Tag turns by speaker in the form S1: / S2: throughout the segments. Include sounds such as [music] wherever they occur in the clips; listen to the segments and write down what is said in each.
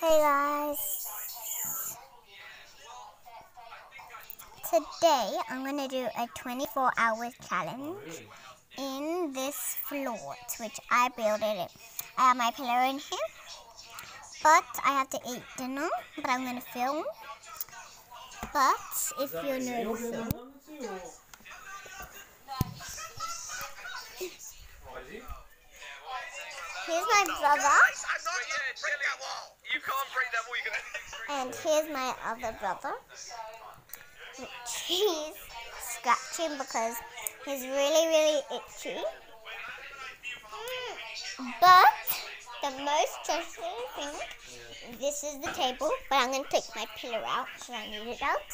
S1: Hey guys. Today I'm gonna do a 24 hour challenge in this floor, which I built it. I have my pillow in here, but I have to eat dinner, but I'm gonna film. But if you're noticing, here's my brother,
S2: You're gonna.
S1: and here's my other brother, he's scratching because he's really, really itchy. But the most interesting thing, this is the table, but I'm going to take my pillow out because I need it out.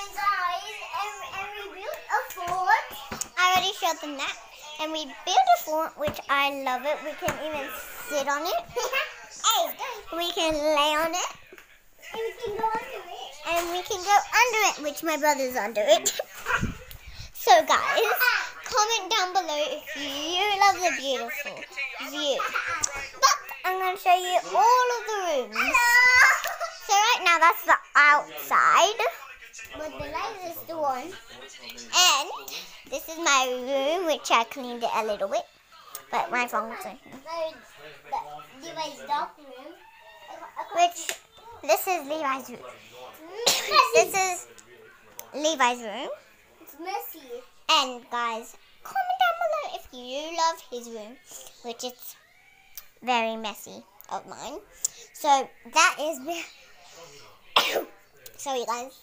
S1: And guys, and, and we built a fort. I already showed them that. And we built a fort, which I love it. We can even sit on it. [laughs] we can lay on it. And we can go under it. And we can go under it, which my brother's under it. so guys, comment down below if you love the beautiful view. But I'm going to show you all of the rooms. So right now that's the outside. But the light is the one. And this is my room, which I cleaned it a little bit. But my phone's in here. Levi's dark room. Which, this is Levi's room. this is Levi's room.
S3: It's messy.
S1: And guys, comment down below if you love his room, which is very messy of mine. So that is [coughs] sorry guys.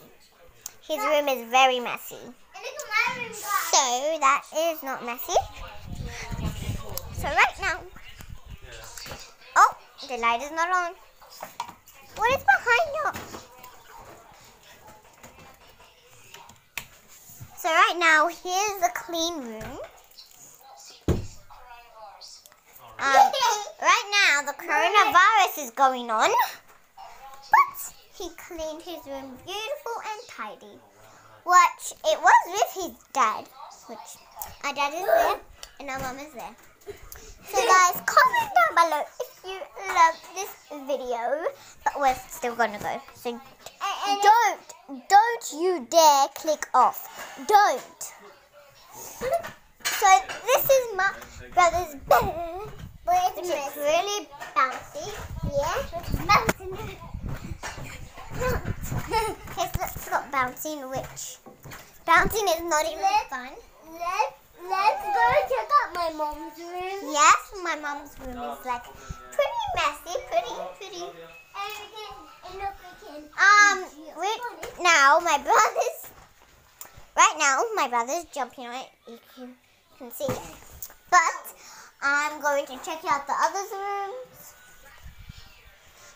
S1: His room is very messy.
S3: And look at my room.
S1: So that is not messy. So right now, oh, the light is not on. What is behind you? So right now, here's the clean room. Um, right now, the coronavirus is going on, but he cleaned his room beautiful and tidy. Which it was with his dad, which our dad is there and our mom is there. So guys, comment down below if you love this video, but we're still gonna go. So don't, don't you dare click off. Don't. So this is my brother's bed.
S3: but
S1: Which
S3: it's messy.
S1: really bouncy.
S3: Yeah, [laughs] it's bouncing.
S1: It's, it's got bouncing, which bouncing is not even
S3: Let's-
S1: fun.
S3: Let's go check out my mom's room.
S1: Yes, my mom's room is like pretty messy, pretty, pretty.
S3: And and look we can.
S1: Um, wait, now my brother's, right now my brother's jumping on it, you can, can see. But I'm going to check out the other rooms.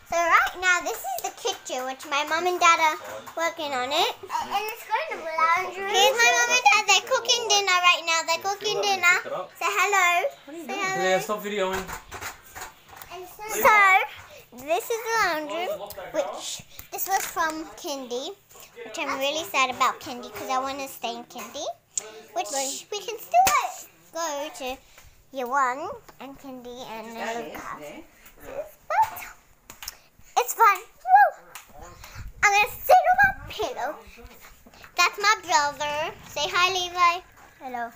S1: So right now this is the kitchen, which my mom and dad are working on it.
S3: And and it's kind of a lounge room.
S1: Here's my mom and dad, they're cooking dinner right now, they're cooking dinner. Say hello. Say hello.
S4: Yeah, stop videoing.
S3: So,
S1: So, this is the lounge room, which this was from Kindy, which I'm really sad about Kindy because I want to stay in Kindy, which we can still go to year one and Kindy and Lucas. But it's fun. Woo! I'm gonna sit on my pillow. That's my brother. Say hi, Levi. Hello.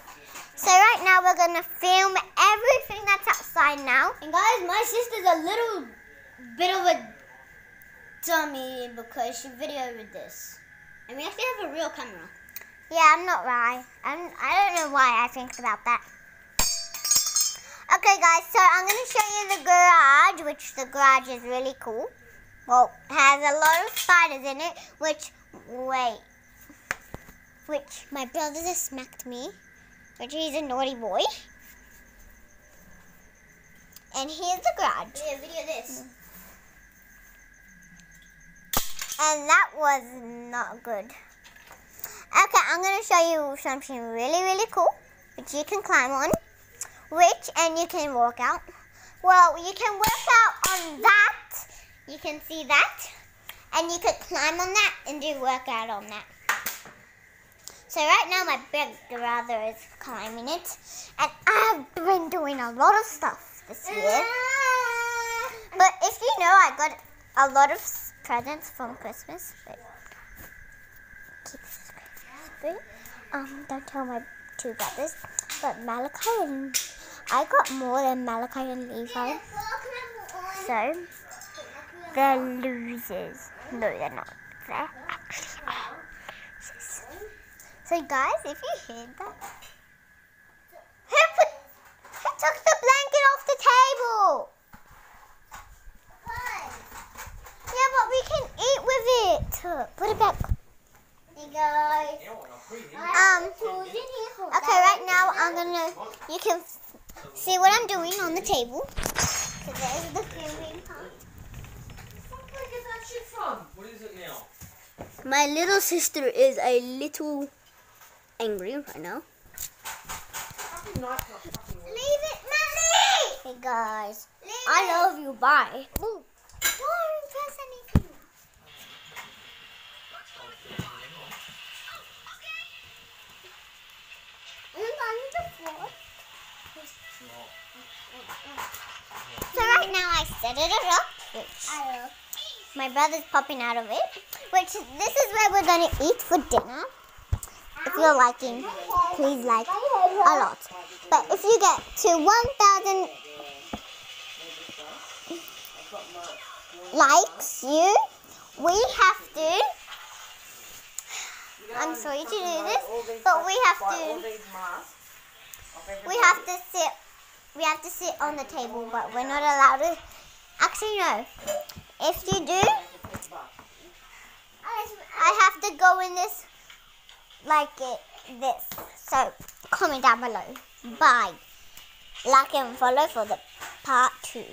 S1: So right now we're gonna film everything that's outside now.
S3: and guys, my sister's a little bit of a dummy because she videoed this. And we actually have a real camera.
S1: Yeah, I'm not right. I'm, I don't know why I think about that. Okay, guys, so I'm going to show you the garage, which the garage is really cool. Well, has a lot of spiders in it, which, wait, which my brother just smacked me, which he's a naughty boy. And here's the garage.
S3: Yeah, video this. Hmm.
S1: And that was not good. Okay, I'm going to show you something really, really cool, which you can climb on, which, and you can walk out. Well, you can work out on that. You can see that. And you could climb on that and do workout on that. So right now my big brother is climbing it. And I've been doing a lot of stuff this year. But if you know, I got a lot of presents from Christmas, but keep this Christmas. Um, don't tell my two brothers, but Malachi and I got more than Malachi and Levi, so they're losers. No, they're not. They're. So, guys, if you hear that, who put, who took the blanket off the table? Yeah, but we can eat with it. Put it back.
S3: Hey guys.
S1: Um. Okay, right now I'm gonna. You can f- see what I'm doing on the table. So there's the filming part.
S4: Where did that shit from? What is it now?
S3: My little sister is a little angry right now.
S4: Fucking knife not fucking work.
S1: Leave it, Melly. Hey guys,
S3: I love you. Bye.
S1: Ooh, don't press anything. So right now I set it up, which my brother's popping out of it. Which this is where we're gonna eat for dinner. If you're liking, please like a lot. But if you get to 1,000 likes, you, we have to. I'm sorry to do this, but we have to. We have to sit. We have to sit on the table, but we're not allowed to. Actually, no. If you do, I have to go in this like it this. So comment down below. Bye. Like and follow for the part two.